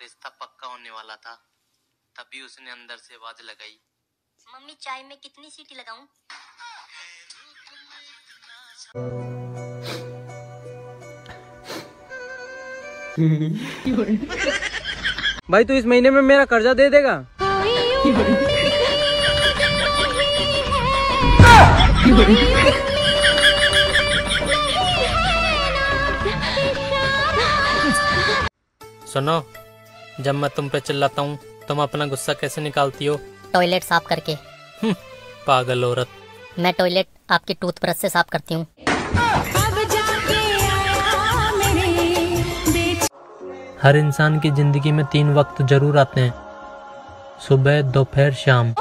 रिश्ता पक्का होने वाला था। तभी उसने अंदर से आवाज़ लगाई। मम्मी चाय में कितनी सीटी लगाऊँ? भाई तू इस महीने में मेरा कर्जा दे देगा? सुनो जब मैं तुम पे चिल्लाता हूँ तुम अपना गुस्सा कैसे निकालती हो? टॉयलेट साफ़ करके। हम्म, पागल औरत। मैं टॉयलेट आपकी टूथब्रश से साफ़ करती हूँ। हर इंसान की ज़िंदगी में तीन वक्त ज़रूर आते हैं। सुबह दोपहर शाम।